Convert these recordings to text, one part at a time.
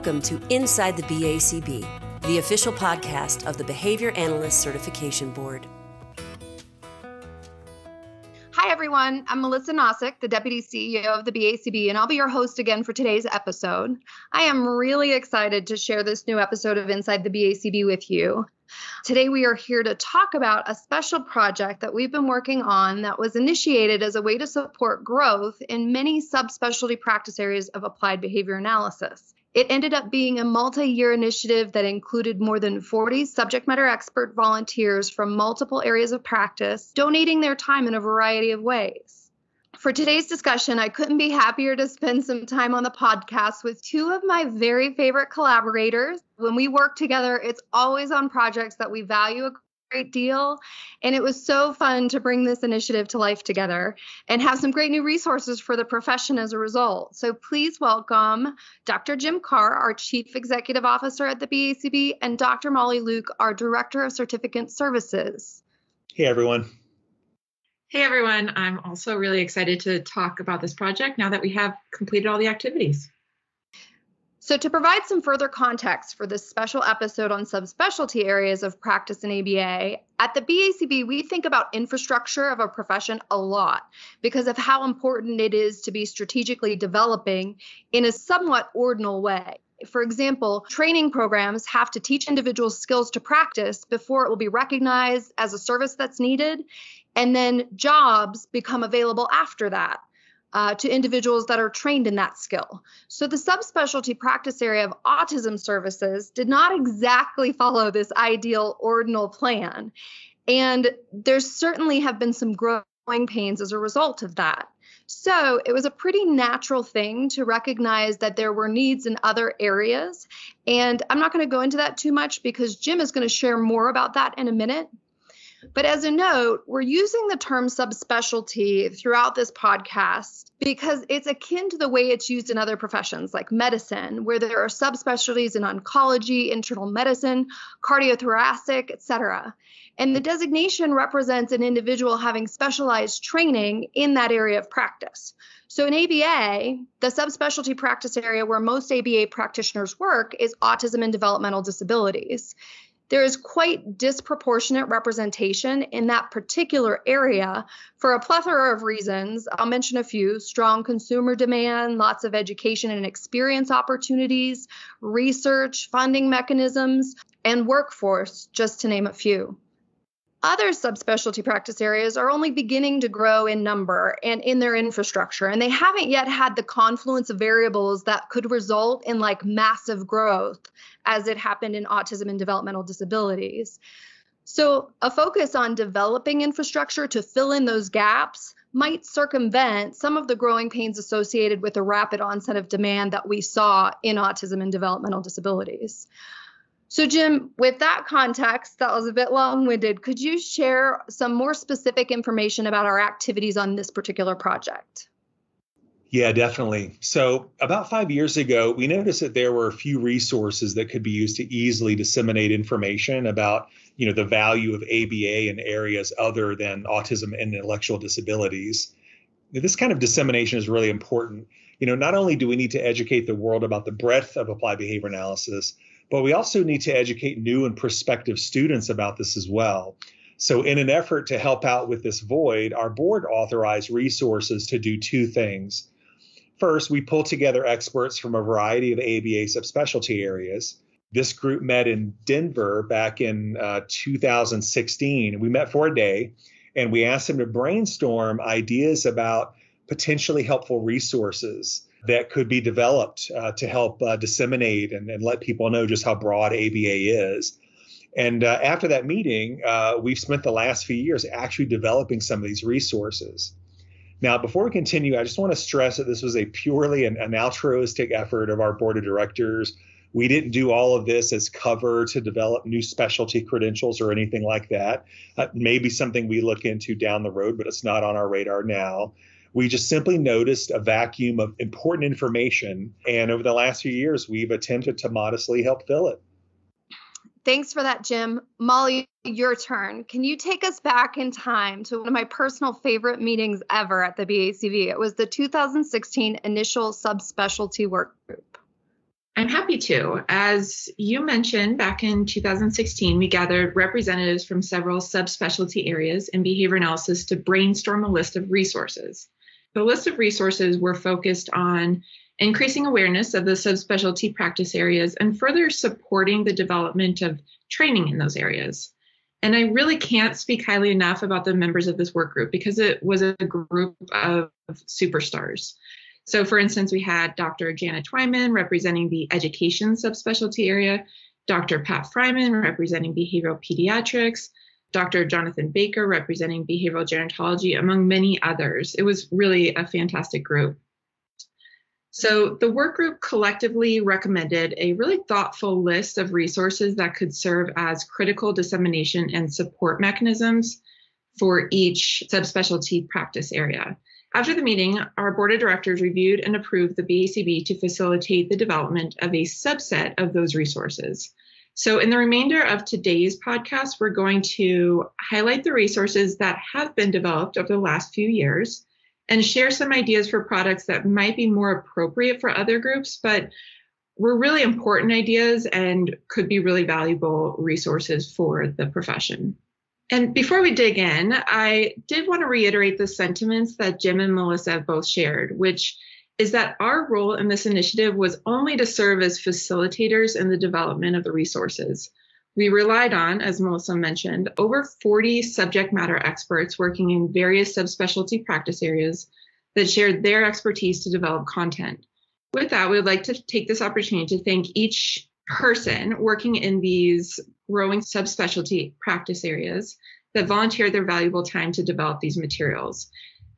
Welcome to Inside the BACB, the official podcast of the Behavior Analyst Certification Board. Hi, everyone. I'm Melissa Nosik, the Deputy CEO of the BACB, and I'll be your host again for today's episode. I am really excited to share this new episode of Inside the BACB with you. Today, we are here to talk about a special project that we've been working on that was initiated as a way to support growth in many subspecialty practice areas of applied behavior analysis. It ended up being a multi year initiative that included more than 40 subject matter expert volunteers from multiple areas of practice, donating their time in a variety of ways. For today's discussion, I couldn't be happier to spend some time on the podcast with two of my very favorite collaborators. When we work together, it's always on projects that we value great deal. And it was so fun to bring this initiative to life together and have some great new resources for the profession as a result. So please welcome Dr. Jim Carr, our Chief Executive Officer at the BACB, and Dr. Molli Luke, our Director of Certificant Services. Hey, everyone. Hey, everyone. I'm also really excited to talk about this project now that we have completed all the activities. So, to provide some further context for this special episode on subspecialty areas of practice in ABA, at the BACB, we think about infrastructure of a profession a lot because of how important it is to be strategically developing in a somewhat ordinal way. For example, training programs have to teach individuals skills to practice before it will be recognized as a service that's needed, and then jobs become available after that uh, to individuals that are trained in that skill. So the subspecialty practice area of autism services did not exactly follow this ideal ordinal plan. And there certainly have been some growing pains as a result of that. So it was a pretty natural thing to recognize that there were needs in other areas. And I'm not going to go into that too much because Jim is going to share more about that in a minute. But as a note, we're using the term subspecialty throughout this podcast because it's akin to the way it's used in other professions like medicine, where there are subspecialties in oncology, internal medicine, cardiothoracic, etc. And the designation represents an individual having specialized training in that area of practice. So in ABA, the subspecialty practice area where most ABA practitioners work is autism and developmental disabilities there is quite disproportionate representation in that particular area for a plethora of reasons. I'll mention a few strong consumer demand, lots of education and experience opportunities, research, funding mechanisms, and workforce, just to name a few. Other subspecialty practice areas are only beginning to grow in number and in their infrastructure, and they haven't yet had the confluence of variables that could result in like massive growth as it happened in autism and developmental disabilities. So, a focus on developing infrastructure to fill in those gaps might circumvent some of the growing pains associated with the rapid onset of demand that we saw in autism and developmental disabilities. So, Jim, with that context, that was a bit long winded. Could you share some more specific information about our activities on this particular project? Yeah, definitely. So, about five years ago, we noticed that there were a few resources that could be used to easily disseminate information about, you know, the value of ABA in areas other than autism and intellectual disabilities. This kind of dissemination is really important. You know, not only do we need to educate the world about the breadth of applied behavior analysis, but we also need to educate new and prospective students about this as well. So, in an effort to help out with this void, our board authorized resources to do two things. First, we pulled together experts from a variety of ABA subspecialty areas. This group met in Denver back in uh, 2016. We met for a day and we asked them to brainstorm ideas about potentially helpful resources that could be developed uh, to help uh, disseminate and, and, let people know just how broad ABA is. And uh, after that meeting, uh, we've spent the last few years actually developing some of these resources. Now, before we continue, I just want to stress that this was a purely an, an altruistic effort of our board of directors. We didn't do all of this as cover to develop new specialty credentials or anything like that. Uh, maybe something we look into down the road, but it's not on our radar now. We just simply noticed a vacuum of important information. And over the last few years, we've attempted to modestly help fill it. Thanks for that, Jim. Molli, your turn. Can you take us back in time to one of my personal favorite meetings ever at the BACB? It was the 2016 initial subspecialty work group. I'm happy to. As you mentioned, back in 2016, we gathered representatives from several subspecialty areas in behavior analysis to brainstorm a list of resources. The list of resources were focused on increasing awareness of the subspecialty practice areas and further supporting the development of training in those areas. And I really can't speak highly enough about the members of this work group because it was a group of superstars. So, for instance, we had Dr. Janet Twyman representing the education subspecialty area, Dr. Pat Friman representing behavioral pediatrics, Dr. Jonathan Baker representing behavioral gerontology, among many others. It was really a fantastic group. So, the work group collectively recommended a really thoughtful list of resources that could serve as critical dissemination and support mechanisms for each subspecialty practice area. After the meeting, our board of directors reviewed and approved the BACB to facilitate the development of a subset of those resources. So, in the remainder of today's podcast, we're going to highlight the resources that have been developed over the last few years and share some ideas for products that might be more appropriate for other groups, but were really important ideas and could be really valuable resources for the profession. And before we dig in, I did want to reiterate the sentiments that Jim and Melissa have both shared, which is that our role in this initiative was only to serve as facilitators in the development of the resources. We relied on, as Melissa mentioned, over 40 subject matter experts working in various subspecialty practice areas that shared their expertise to develop content. With that, we would like to take this opportunity to thank each person working in these growing subspecialty practice areas that volunteered their valuable time to develop these materials.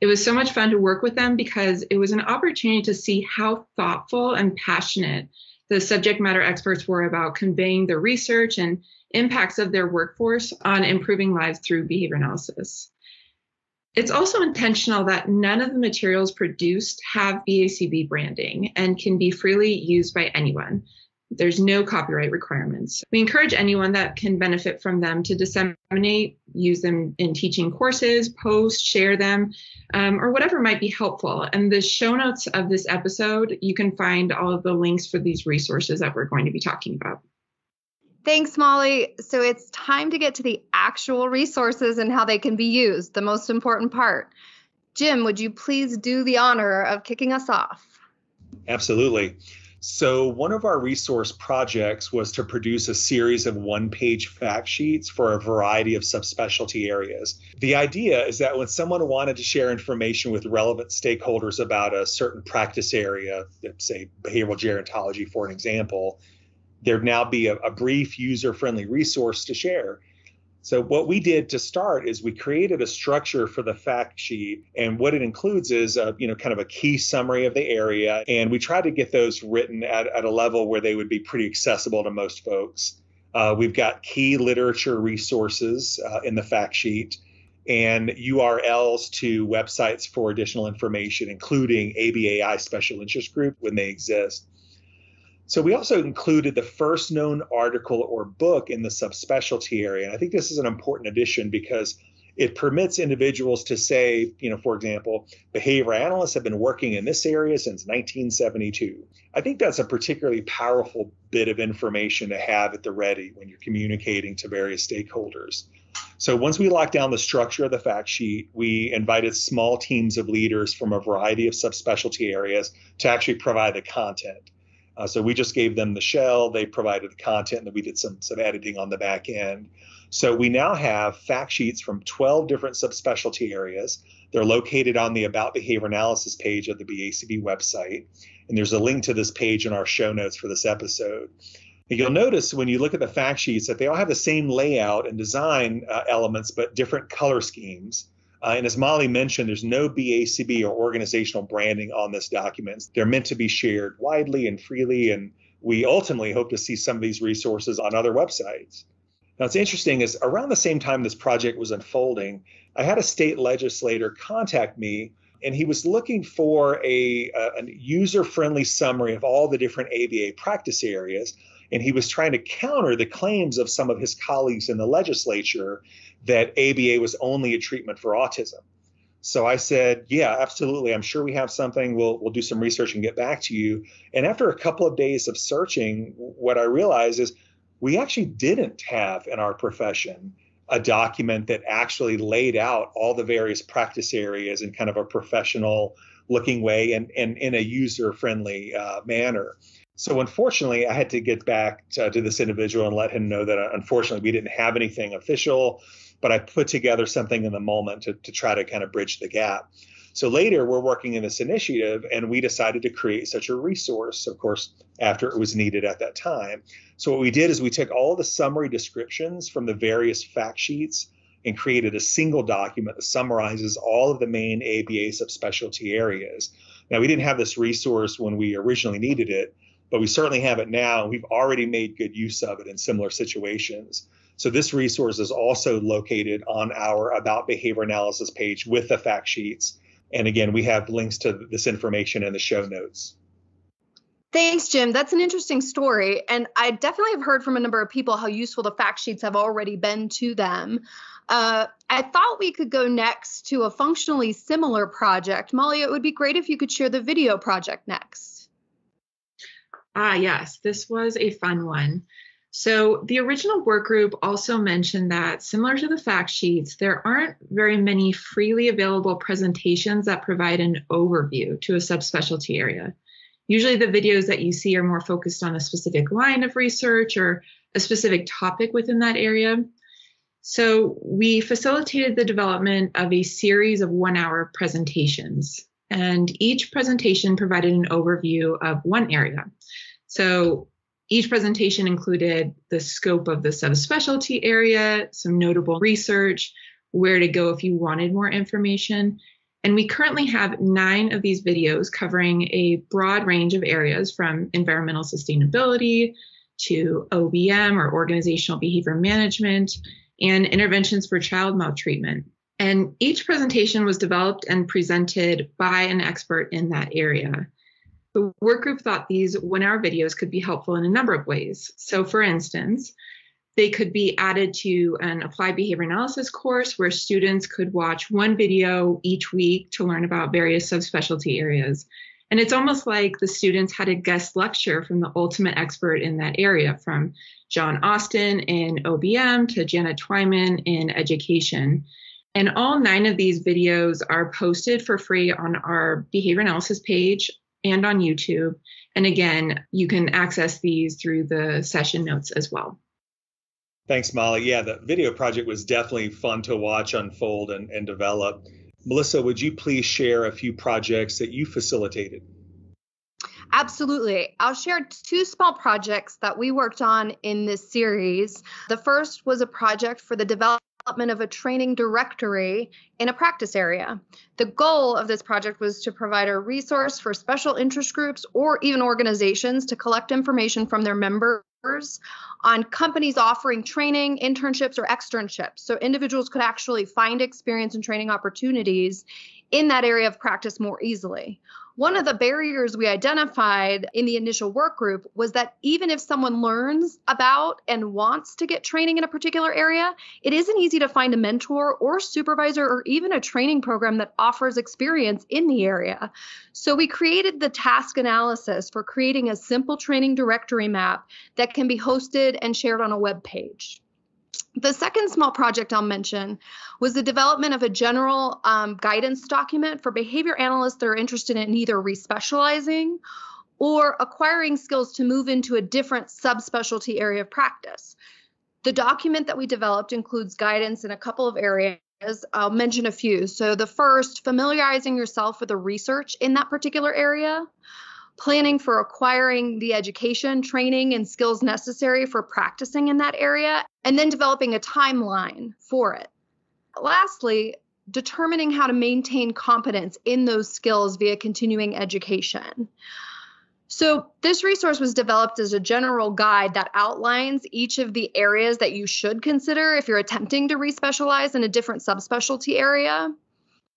It was so much fun to work with them because it was an opportunity to see how thoughtful and passionate the subject matter experts were about conveying the research and impacts of their workforce on improving lives through behavior analysis. It's also intentional that none of the materials produced have BACB branding and can be freely used by anyone. There's no copyright requirements. We encourage anyone that can benefit from them to disseminate, use them in teaching courses, post, share them, um, or whatever might be helpful. And the show notes of this episode, you can find all of the links for these resources that we're going to be talking about. Thanks, Molli. So it's time to get to the actual resources and how they can be used, the most important part. Jim, would you please do the honor of kicking us off? Absolutely. So, one of our resource projects was to produce a series of one page fact sheets for a variety of subspecialty areas. The idea is that when someone wanted to share information with relevant stakeholders about a certain practice area, say behavioral gerontology, for an example, there'd now be a, a brief user friendly resource to share. So what we did to start is we created a structure for the fact sheet, and what it includes is a, you know kind of a key summary of the area, and we tried to get those written at, at a level where they would be pretty accessible to most folks. Uh, we've got key literature resources uh, in the fact sheet and URLs to websites for additional information, including ABAI special interest group when they exist. So we also included the first known article or book in the subspecialty area. And I think this is an important addition because it permits individuals to say, you know, for example, behavior analysts have been working in this area since 1972. I think that's a particularly powerful bit of information to have at the ready when you're communicating to various stakeholders. So once we locked down the structure of the fact sheet, we invited small teams of leaders from a variety of subspecialty areas to actually provide the content. Uh, so we just gave them the shell, they provided the content, and we did some some editing on the back end. So we now have fact sheets from 12 different subspecialty areas. They're located on the About Behavior Analysis page of the BACB website, and there's a link to this page in our show notes for this episode. And you'll notice when you look at the fact sheets that they all have the same layout and design uh, elements, but different color schemes. Uh, and as Molli mentioned, there's no BACB or organizational branding on this document. They're meant to be shared widely and freely, and we ultimately hope to see some of these resources on other websites. Now, what's interesting is around the same time this project was unfolding, I had a state legislator contact me, and he was looking for a, a user-friendly summary of all the different ABA practice areas and he was trying to counter the claims of some of his colleagues in the legislature that ABA was only a treatment for autism. So I said, "Yeah, absolutely. I'm sure we have something. We'll we'll do some research and get back to you." And after a couple of days of searching, what I realized is we actually didn't have in our profession a document that actually laid out all the various practice areas in kind of a professional looking way and, and in a user friendly uh, manner. So unfortunately, I had to get back to, to, this individual and let him know that uh, unfortunately we didn't have anything official but I put together something in the moment to, to try to kind of bridge the gap. So later, we're working in this initiative, and we decided to create such a resource, of course, after it was needed at that time. So what we did is we took all the summary descriptions from the various fact sheets and created a single document that summarizes all of the main ABA subspecialty areas. Now, we didn't have this resource when we originally needed it, but we certainly have it now. We've already made good use of it in similar situations. So this resource is also located on our About Behavior Analysis page with the fact sheets. And again, we have links to this information in the show notes. Thanks, Jim. That's an interesting story. And I definitely have heard from a number of people how useful the fact sheets have already been to them. Uh, I thought we could go next to a functionally similar project. Molli, it would be great if you could share the video project next. Ah, yes, this was a fun one. So the original work group also mentioned that similar to the fact sheets, there aren't very many freely available presentations that provide an overview to a subspecialty area. Usually the videos that you see are more focused on a specific line of research or a specific topic within that area. So we facilitated the development of a series of one hour presentations and each presentation provided an overview of one area. So each presentation included the scope of the subspecialty area, some notable research, where to go if you wanted more information. And we currently have nine of these videos covering a broad range of areas from environmental sustainability to OBM or organizational behavior management and interventions for child maltreatment. And each presentation was developed and presented by an expert in that area. The work group thought these one hour videos could be helpful in a number of ways. So, for instance, they could be added to an applied behavior analysis course where students could watch one video each week to learn about various subspecialty areas. And it's almost like the students had a guest lecture from the ultimate expert in that area, from John Austin in OBM to Janet Twyman in education. And all nine of these videos are posted for free on our behavior analysis page and on YouTube. And again, you can access these through the session notes as well. Thanks, Molli. Yeah, the video project was definitely fun to watch unfold and, and develop. Melissa, would you please share a few projects that you facilitated? Absolutely. I'll share two small projects that we worked on in this series. The first was a project for the development of a training directory in a practice area. The goal of this project was to provide a resource for special interest groups or even organizations to collect information from their members on companies offering training, internships, or externships. So individuals could actually find experience and training opportunities in that area of practice more easily. One of the barriers we identified in the initial work group was that even if someone learns about and wants to get training in a particular area, it isn't easy to find a mentor or supervisor or even a training program that offers experience in the area. So we created the task analysis for creating a simple training directory map that can be hosted and shared on a web page. The second small project I'll mention was the development of a general um, guidance document for behavior analysts that are interested in either respecializing or acquiring skills to move into a different subspecialty area of practice. The document that we developed includes guidance in a couple of areas. I'll mention a few. So, the first, familiarizing yourself with the research in that particular area planning for acquiring the education, training, and skills necessary for practicing in that area, and then developing a timeline for it. Lastly, determining how to maintain competence in those skills via continuing education. So, this resource was developed as a general guide that outlines each of the areas that you should consider if you're attempting to respecialize in a different subspecialty area.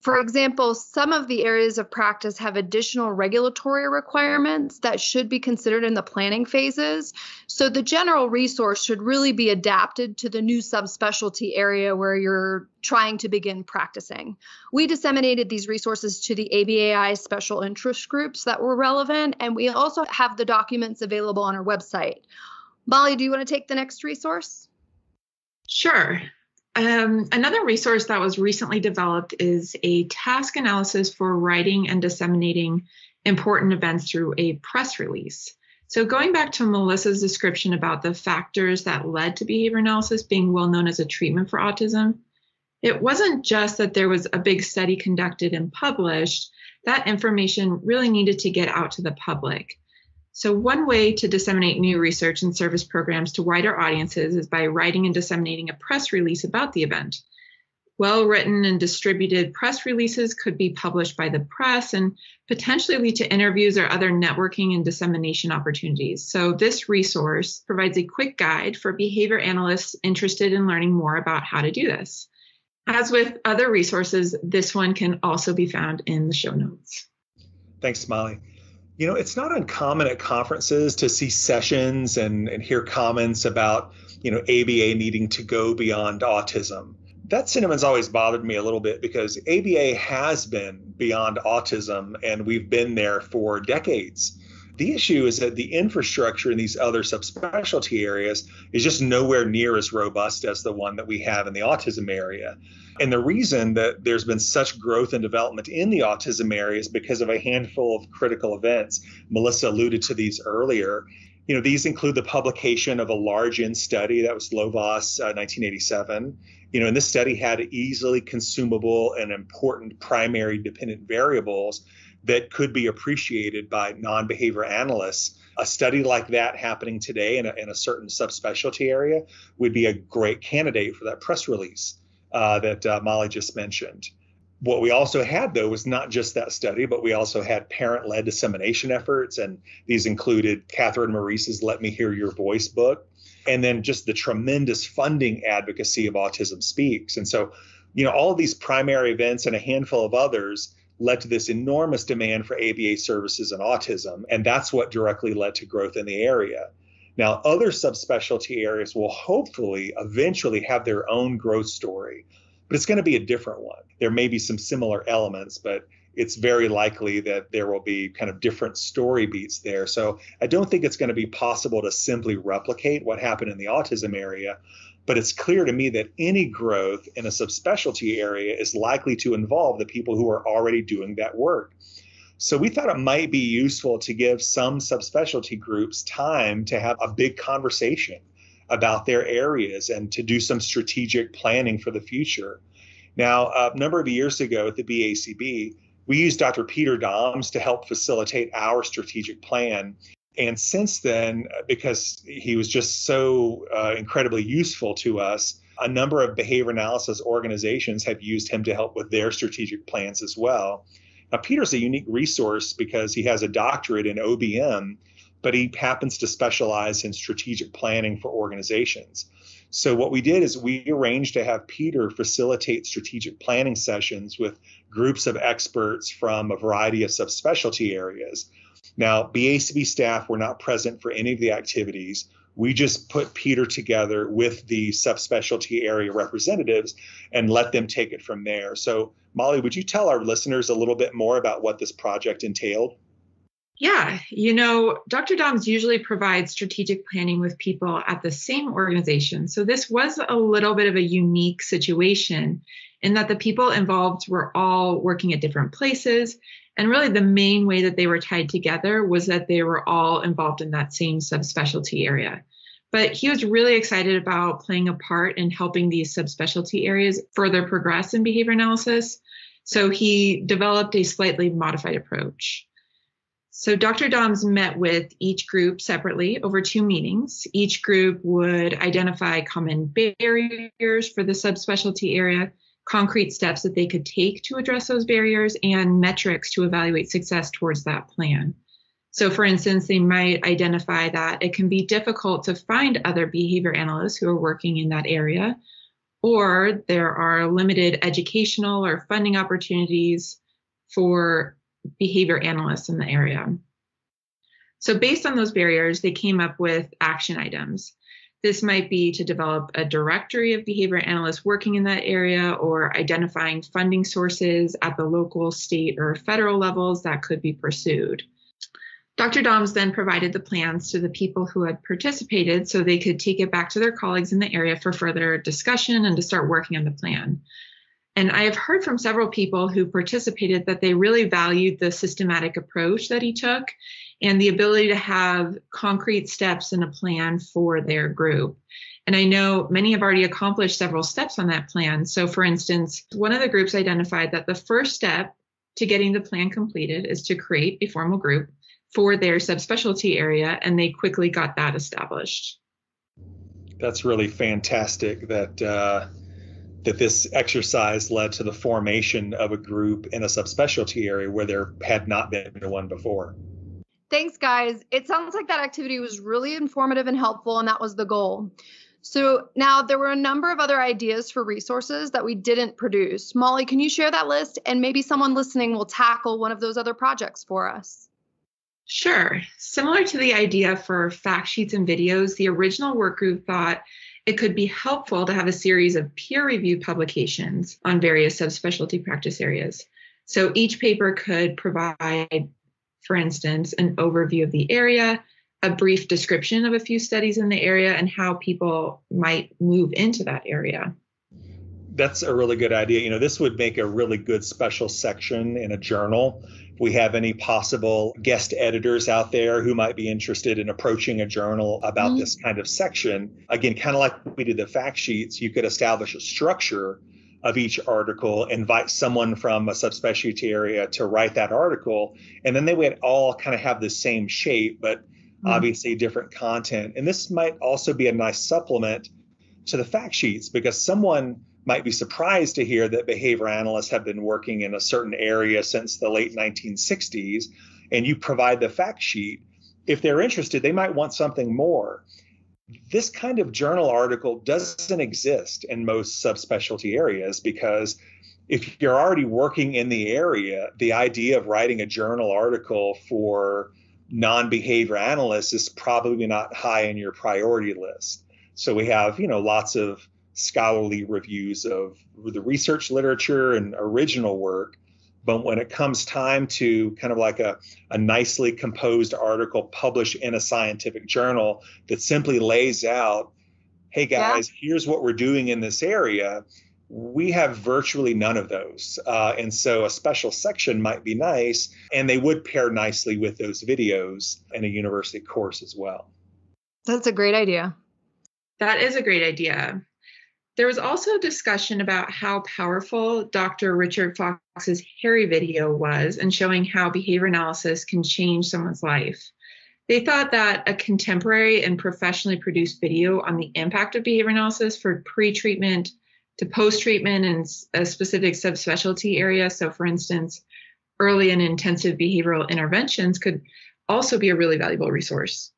For example, some of the areas of practice have additional regulatory requirements that should be considered in the planning phases. So the general resource should really be adapted to the new subspecialty area where you're trying to begin practicing. We disseminated these resources to the ABAI special interest groups that were relevant, and we also have the documents available on our website. Molli, do you want to take the next resource? Sure. Um, another resource that was recently developed is a task analysis for writing and disseminating important events through a press release. So, going back to Melissa's description about the factors that led to behavior analysis being well known as a treatment for autism, it wasn't just that there was a big study conducted and published, that information really needed to get out to the public. So, one way to disseminate new research and service programs to wider audiences is by writing and disseminating a press release about the event. Well written and distributed press releases could be published by the press and potentially lead to interviews or other networking and dissemination opportunities. So, this resource provides a quick guide for behavior analysts interested in learning more about how to do this. As with other resources, this one can also be found in the show notes. Thanks, Molli. You know, it's not uncommon at conferences to see sessions and, and hear comments about, you know, ABA needing to go beyond autism. That sentiment's always bothered me a little bit because ABA has been beyond autism and we've been there for decades. The issue is that the infrastructure in these other subspecialty areas is just nowhere near as robust as the one that we have in the autism area. And the reason that there's been such growth and development in the autism area is because of a handful of critical events. Melissa alluded to these earlier. You know, these include the publication of a large in study that was Lovaas uh, 1987. You know, and this study had easily consumable and important primary dependent variables that could be appreciated by non-behavior analysts. A study like that happening today in a, in a certain subspecialty area would be a great candidate for that press release uh, that uh, molli just mentioned. What we also had though was not just that study but we also had parent-led dissemination efforts and these included catherine maurice's let me hear your voice book and then just the tremendous funding advocacy of autism speaks. And so you know all these primary events and a handful of others led to this enormous demand for ABA services in autism. And that's what directly led to growth in the area. Now, other subspecialty areas will hopefully eventually have their own growth story, but it's going to be a different one. There may be some similar elements, but it's very likely that there will be kind of different story beats there. So I don't think it's going to be possible to simply replicate what happened in the autism area, but it's clear to me that any growth in a subspecialty area is likely to involve the people who are already doing that work. So we thought it might be useful to give some subspecialty groups time to have a big conversation about their areas and to do some strategic planning for the future. Now, a number of years ago at the BACB, we used Dr. Peter Dams to help facilitate our strategic plan and since then, because he was just so uh, incredibly useful to us, a number of behavior analysis organizations have used him to help with their strategic plans as well. Now, Peter's a unique resource because he has a doctorate in OBM, but he happens to specialize in strategic planning for organizations. So, what we did is we arranged to have Peter facilitate strategic planning sessions with groups of experts from a variety of subspecialty areas. Now, BACB staff were not present for any of the activities. We just put Peter together with the subspecialty area representatives and let them take it from there. So, Molli, would you tell our listeners a little bit more about what this project entailed? Yeah, you know, Dr. Dams usually provides strategic planning with people at the same organization. So this was a little bit of a unique situation in that the people involved were all working at different places and really, the main way that they were tied together was that they were all involved in that same subspecialty area. But he was really excited about playing a part in helping these subspecialty areas further progress in behavior analysis. So he developed a slightly modified approach. So Dr. Dams met with each group separately over two meetings. Each group would identify common barriers for the subspecialty area concrete steps that they could take to address those barriers and metrics to evaluate success towards that plan. So, for instance, they might identify that it can be difficult to find other behavior analysts who are working in that area, or there are limited educational or funding opportunities for behavior analysts in the area. So, based on those barriers, they came up with action items. This might be to develop a directory of behavior analysts working in that area or identifying funding sources at the local, state, or federal levels that could be pursued. Dr. Dams then provided the plans to the people who had participated so they could take it back to their colleagues in the area for further discussion and to start working on the plan. And I have heard from several people who participated that they really valued the systematic approach that he took and the ability to have concrete steps and a plan for their group. And I know many have already accomplished several steps on that plan. So, for instance, one of the groups identified that the first step to getting the plan completed is to create a formal group for their subspecialty area, and they quickly got that established. That's really fantastic that uh, that this exercise led to the formation of a group in a subspecialty area where there had not been one before. Thanks, guys. It sounds like that activity was really informative and helpful, and that was the goal. So now there were a number of other ideas for resources that we didn't produce. Molli, can you share that list? And maybe someone listening will tackle one of those other projects for us. Sure. Similar to the idea for fact sheets and videos, the original work group thought it could be helpful to have a series of peer reviewed publications on various subspecialty practice areas. So each paper could provide, for instance, an overview of the area, a brief description of a few studies in the area, and how people might move into that area. That's a really good idea. You know, this would make a really good special section in a journal If we have any possible guest editors out there who might be interested in approaching a journal about mm-hmm. this kind of section, again, kind of like we did the fact sheets, you could establish a structure of each article, invite someone from a subspecialty area to write that article, and then they would all kind of have the same shape, but mm-hmm. obviously different content. And this might also be a nice supplement to the fact sheets because someone might be surprised to hear that behavior analysts have been working in a certain area since the late 1960s, and you provide the fact sheet. If they're interested, they might want something more. This kind of journal article doesn't exist in most subspecialty areas because if you're already working in the area, the idea of writing a journal article for non behavior analysts is probably not high in your priority list. So we have, you know, lots of scholarly reviews of the research literature and original work. But when it comes time to kind of like a, a nicely composed article published in a scientific journal that simply lays out, hey guys, yeah. here's what we're doing in this area, we have virtually none of those. Uh, and so a special section might be nice, and they would pair nicely with those videos in a university course as well. That's a great idea. That is a great idea. There was also discussion about how powerful Dr. Richard Foxx's Harry video was and showing how behavior analysis can change someone's life. They thought that a contemporary and professionally produced video on the impact of behavior analysis for pre treatment to post treatment in a specific subspecialty area, so for instance, early and intensive behavioral interventions, could also be a really valuable resource.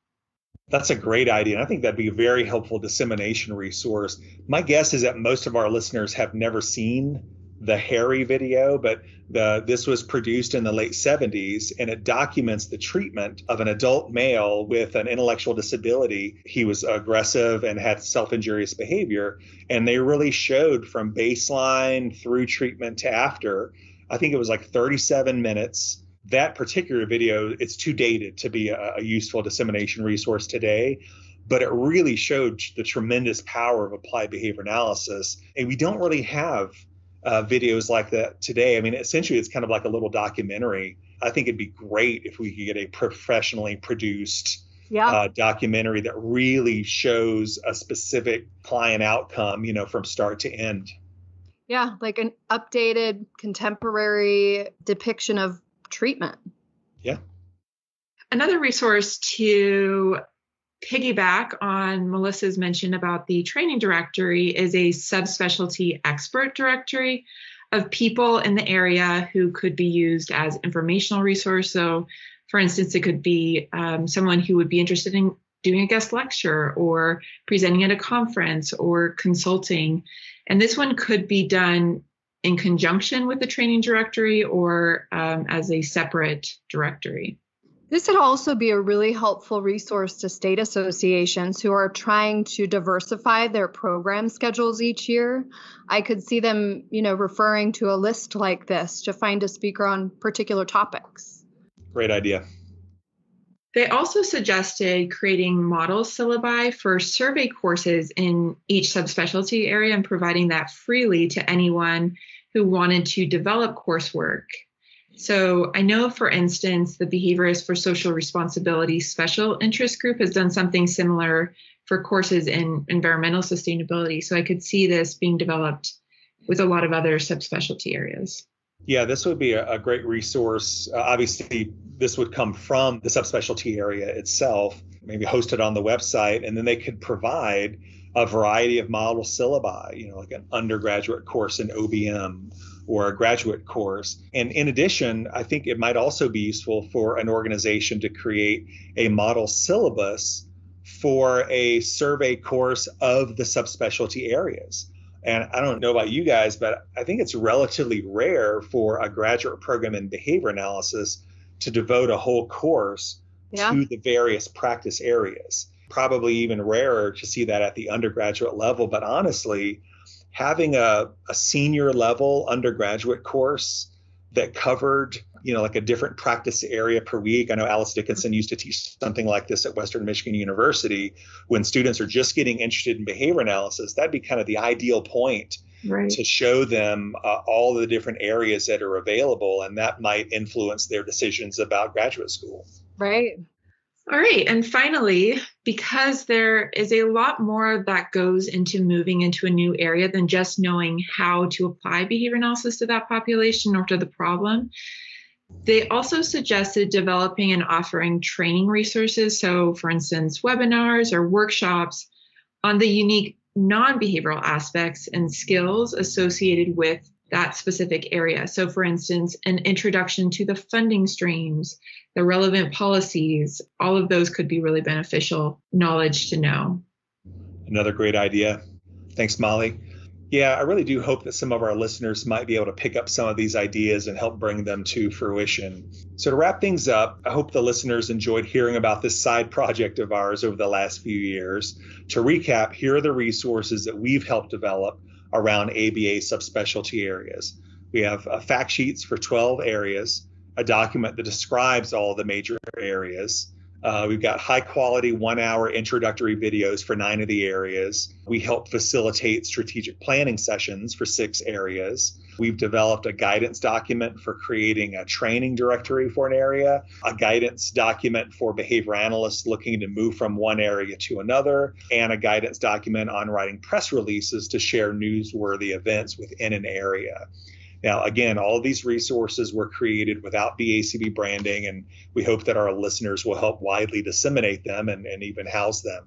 That's a great idea. And I think that'd be a very helpful dissemination resource. My guess is that most of our listeners have never seen the Harry video, but the, this was produced in the late 70s and it documents the treatment of an adult male with an intellectual disability. He was aggressive and had self injurious behavior. And they really showed from baseline through treatment to after. I think it was like 37 minutes that particular video it's too dated to be a, a, useful dissemination resource today but it really showed the tremendous power of applied behavior analysis. And we don't really have uh, videos like that today. I mean essentially it's kind of like a little documentary. I think it'd be great if we could get a professionally produced yeah. uh, documentary that really shows a specific client outcome you know from start to end. Yeah, like an updated contemporary depiction of treatment. Yeah. Another resource to piggyback on Melissa's mention about the training directory is a subspecialty expert directory of people in the area who could be used as informational resource. So, for instance, it could be um, someone who would be interested in doing a guest lecture or presenting at a conference or consulting And this one could be done in conjunction with the training directory or um, as a separate directory. This would also be a really helpful resource to state associations who are trying to diversify their program schedules each year. I could see them, you know, referring to a list like this to find a speaker on particular topics. Great idea. They also suggested creating model syllabi for survey courses in each subspecialty area and providing that freely to anyone who wanted to develop coursework so I know, for instance, the Behaviorists for Social Responsibility Special Interest Group has done something similar for courses in environmental sustainability. So I could see this being developed with a lot of other subspecialty areas. Yeah, this would be a, a great resource. Uh, obviously, this would come from the subspecialty area itself, maybe hosted on the website, and then they could provide a variety of model syllabi, you know, like an undergraduate course in OBM or a graduate course. And in addition, I think it might also be useful for an organization to create a model syllabus for a survey course of the subspecialty areas. And I don't know about you guys, but I think it's relatively rare for a graduate program in behavior analysis to devote a whole course yeah. to the various practice areas. Probably even rarer to see that at the undergraduate level. But honestly, having a, a senior level undergraduate course that covered you know like a different practice area per week i know alice dickinson used to teach something like this at western michigan university when students are just getting interested in behavior analysis that'd be kind of the ideal point right. to show them uh, all the different areas that are available and that might influence their decisions about graduate school right all right. And finally, because there is a lot more that goes into moving into a new area than just knowing how to apply behavior analysis to that population or to the problem, they also suggested developing and offering training resources. So, for instance, webinars or workshops on the unique non behavioral aspects and skills associated with that specific area. So, for instance, an introduction to the funding streams, the relevant policies, all of those could be really beneficial knowledge to know. Another great idea. Thanks, Molli. Yeah, I really do hope that some of our listeners might be able to pick up some of these ideas and help bring them to fruition. So, to wrap things up, I hope the listeners enjoyed hearing about this side project of ours over the last few years. To recap, here are the resources that we've helped develop around ABA subspecialty areas. We have uh, fact sheets for 12 areas, a document that describes all the major areas. Uh, we've got high quality one hour introductory videos for nine of the areas. We help facilitate strategic planning sessions for six areas. We've developed a guidance document for creating a training directory for an area, a guidance document for behavior analysts looking to move from one area to another, and a guidance document on writing press releases to share newsworthy events within an area. Now, again, all these resources were created without BACB branding, and we hope that our listeners will help widely disseminate them and, and even house them.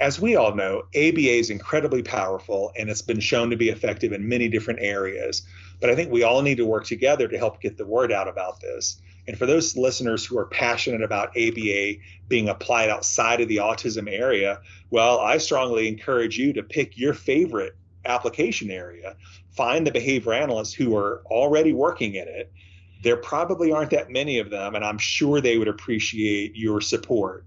As we all know, ABA is incredibly powerful and it's been shown to be effective in many different areas. But I think we all need to work together to help get the word out about this. And for those listeners who are passionate about ABA being applied outside of the autism area, well, I strongly encourage you to pick your favorite application area, find the behavior analysts who are already working in it. There probably aren't that many of them, and I'm sure they would appreciate your support.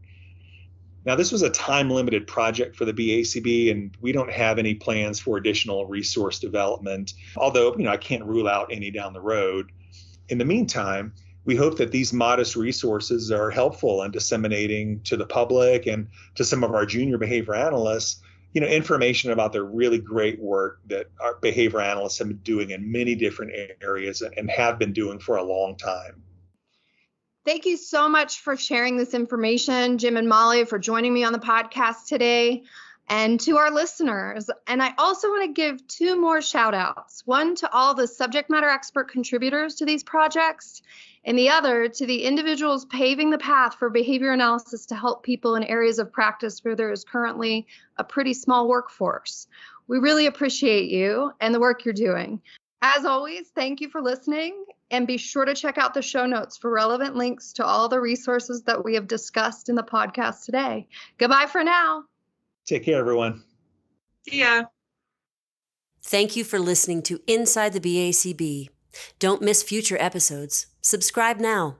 Now, this was a time limited project for the BACB, and we don't have any plans for additional resource development, although, you know, I can't rule out any down the road. In the meantime, we hope that these modest resources are helpful in disseminating to the public and to some of our junior behavior analysts you know information about the really great work that our behavior analysts have been doing in many different areas and have been doing for a long time Thank you so much for sharing this information, Jim and Molli, for joining me on the podcast today, and to our listeners. And I also want to give two more shout outs one to all the subject matter expert contributors to these projects, and the other to the individuals paving the path for behavior analysis to help people in areas of practice where there is currently a pretty small workforce. We really appreciate you and the work you're doing. As always, thank you for listening and be sure to check out the show notes for relevant links to all the resources that we have discussed in the podcast today. Goodbye for now. Take care, everyone. See ya. Thank you for listening to Inside the BACB. Don't miss future episodes. Subscribe now.